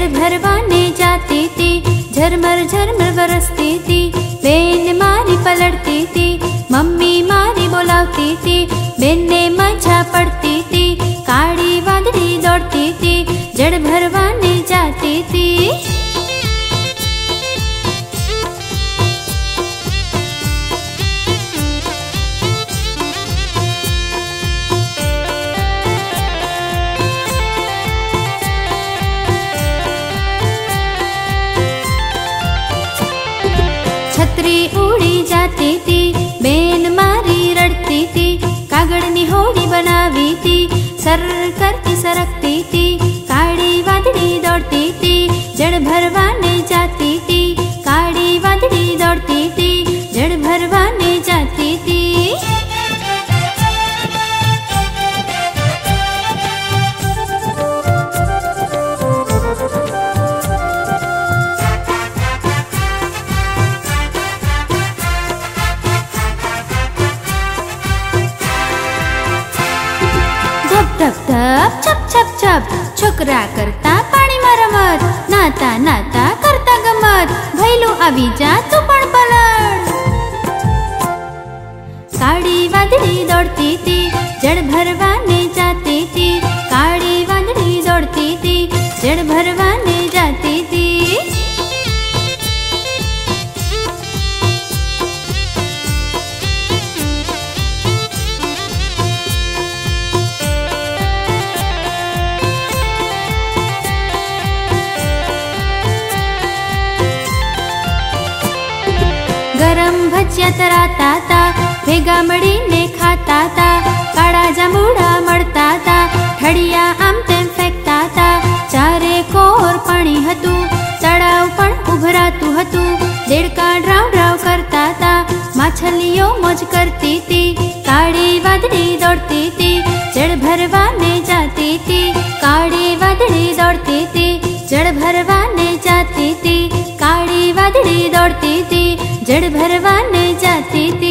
जड़ भरवाने जाती थी, झरमर झरमर बरसती थी, बेन मारी पलटती थी, मम्मी मारी बुलाती थी, बेने मज़ा पड़ती थी, काड़ी वादड़ी दौड़ती थी, जड़ भरवाने जाती थी। छतरी उड़ी जाती थी बेन मारी रड़ती थी कागड़नी होड़ी बनावी थी सर करती सरकती थी काड़ी वादड़ी दौड़ती थी जड़ भरवाने ધપ ધપ છપ છપ છપ છોકરા કરતા પાણીમાં રમત, નાતા નાતા કરતા ગમત. ભૈલું આવી જા તું પણ પલળ કાળી વાદળી દોડતી હતી જળ ભરવાને જાતી હતી ગરમ ભજીયા તરાતા તા ભેગા મળીને ખાતા તા કાળા જાંબુડા મળતા તા ઠળિયા આમ તેમ ફેંકતા તા ચારે કોર પાણી હતું તળાવ પણ ઉભરાતું હતું દેડકા ડ્રાવ ડ્રાવ કરતા તા માછલીઓ મોજ કરતી તી કાળી વાદળી દોડતી તી જળ ભરવાને જાતી તી કાળી વાદળી દોડતી તી જળ ભરવાને જાતી તી કાળી વાદળી દોડતી તી જળ ભરવાને જાતી